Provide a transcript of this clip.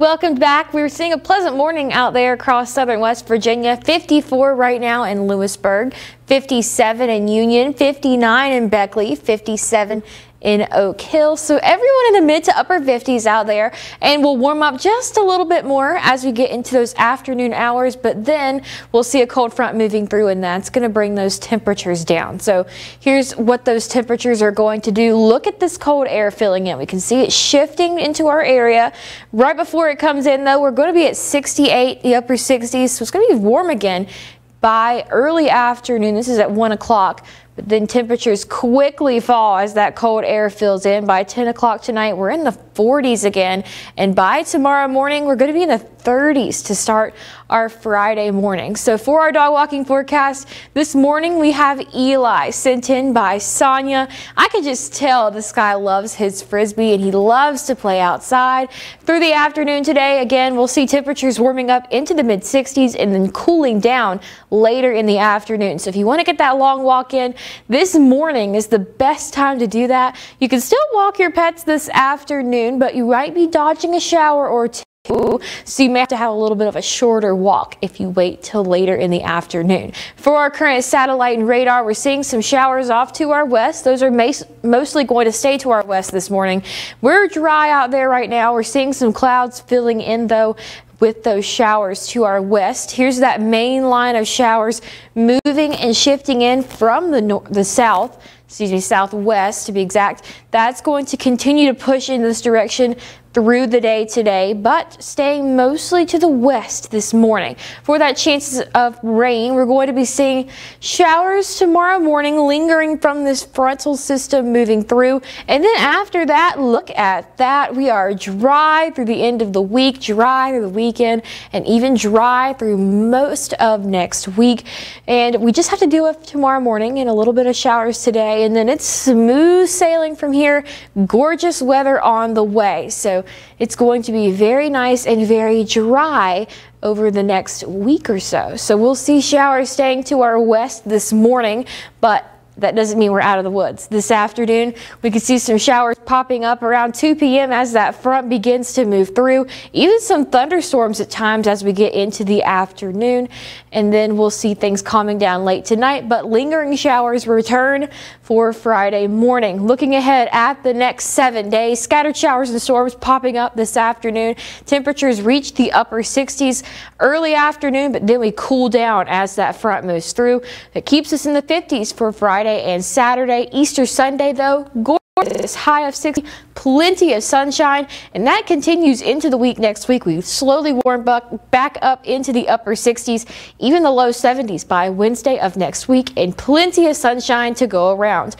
Welcome back. We're seeing a pleasant morning out there across southern West Virginia. 54 right now in Lewisburg, 57 in Union, 59 in Beckley, 57 in Oak Hill. So everyone in the mid to upper 50s out there and we'll warm up just a little bit more as we get into those afternoon hours. But then we'll see a cold front moving through and that's going to bring those temperatures down. So here's what those temperatures are going to do. Look at this cold air filling in. We can see it shifting into our area. Right before it comes in though, we're going to be at 68, the upper 60s. So it's going to be warm again by early afternoon. This is at 1 o'clock. Then temperatures quickly fall as that cold air fills in. By 10 o'clock tonight, we're in the 40s again. And by tomorrow morning, we're going to be in the 30s to start our Friday morning. So for our dog walking forecast, this morning we have Eli sent in by Sonia. I could just tell this guy loves his frisbee and he loves to play outside. Through the afternoon today, again, we'll see temperatures warming up into the mid 60s and then cooling down later in the afternoon. So if you want to get that long walk in, this morning is the best time to do that. You can still walk your pets this afternoon, but you might be dodging a shower or two. So you may have to have a little bit of a shorter walk if you wait till later in the afternoon. For our current satellite and radar, we're seeing some showers off to our west. Those are mostly going to stay to our west this morning. We're dry out there right now. We're seeing some clouds filling in though with those showers to our west. Here's that main line of showers moving and shifting in from the, the south excuse me, southwest to be exact. That's going to continue to push in this direction through the day today, but staying mostly to the west this morning. For that chances of rain, we're going to be seeing showers tomorrow morning lingering from this frontal system moving through. And then after that, look at that. We are dry through the end of the week, dry through the weekend, and even dry through most of next week. And we just have to deal with tomorrow morning and a little bit of showers today. And then it's smooth sailing from here. Gorgeous weather on the way. It's going to be very nice and very dry over the next week or so. So we'll see showers staying to our west this morning, but that doesn't mean we're out of the woods. This afternoon, we could see some showers popping up around 2 p.m. as that front begins to move through. Even some thunderstorms at times as we get into the afternoon. And then we'll see things calming down late tonight, but lingering showers return for Friday morning. Looking ahead at the next seven days, scattered showers and storms popping up this afternoon. Temperatures reach the upper 60s early afternoon, but then we cool down as that front moves through. That keeps us in the 50s for Friday Friday and Saturday. Easter Sunday, though, gorgeous high of 60, plenty of sunshine, and that continues into the week next week. We slowly warm back up into the upper 60s, even the low 70s by Wednesday of next week, and plenty of sunshine to go around.